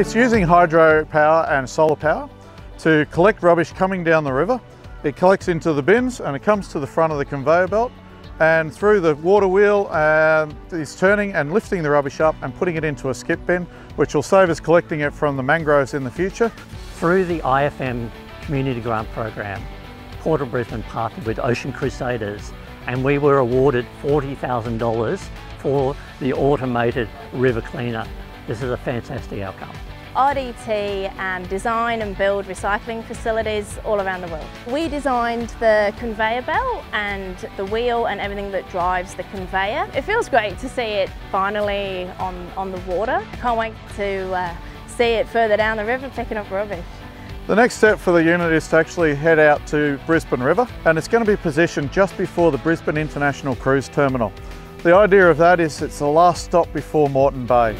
It's using hydro power and solar power to collect rubbish coming down the river. It collects into the bins and it comes to the front of the conveyor belt and through the water wheel uh, is turning and lifting the rubbish up and putting it into a skip bin which will save us collecting it from the mangroves in the future. Through the IFM Community Grant Program, Port of Brisbane partnered with Ocean Crusaders and we were awarded $40,000 for the automated river cleaner. This is a fantastic outcome. RDT um, design and build recycling facilities all around the world. We designed the conveyor belt and the wheel and everything that drives the conveyor. It feels great to see it finally on, on the water. I can't wait to uh, see it further down the river picking up rubbish. The next step for the unit is to actually head out to Brisbane River and it's going to be positioned just before the Brisbane International Cruise Terminal. The idea of that is it's the last stop before Moreton Bay.